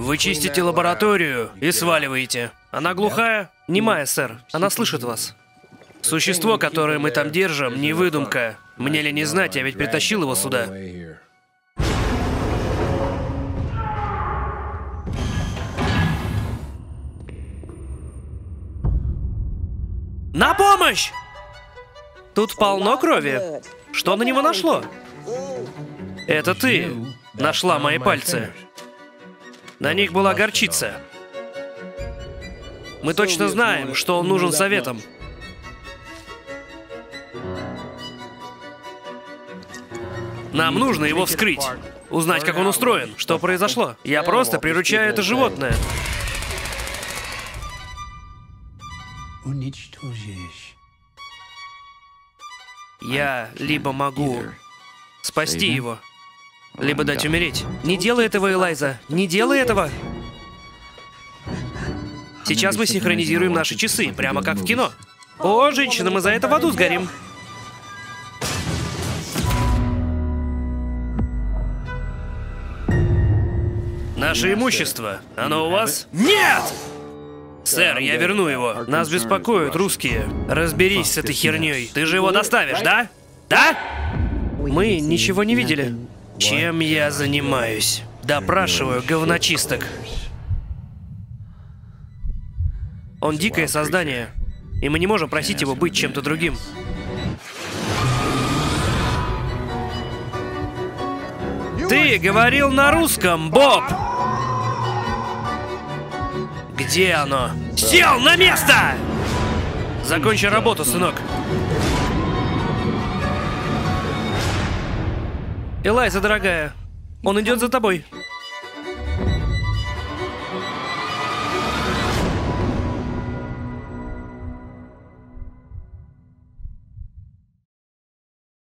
Вы чистите лабораторию и сваливаете. Она глухая? Немая, сэр. Она слышит вас. Существо, которое мы там держим, не выдумка. Мне ли не знать, я ведь притащил его сюда. На помощь! Тут полно крови. Что на него нашло? Это ты нашла мои пальцы. На них была горчица. Мы точно знаем, что он нужен советом. Нам нужно его вскрыть. Узнать, как он устроен, что произошло. Я просто приручаю это животное. Я либо могу спасти его, либо дать умереть. Не делай этого, Элайза. Не делай этого. Сейчас мы синхронизируем наши часы, прямо как в кино. О, женщина, мы за это в аду сгорим. Наше имущество, оно у вас? Нет! Сэр, я верну его. Нас беспокоят русские. Разберись с этой херней. Ты же его доставишь, да? Да? Мы ничего не видели. Чем я занимаюсь? Допрашиваю говночисток. Он дикое создание, и мы не можем просить его быть чем-то другим. Ты говорил на русском, Боб! Где оно? Сел на место! Закончи работу, сынок. Элайза, дорогая, он идет за тобой.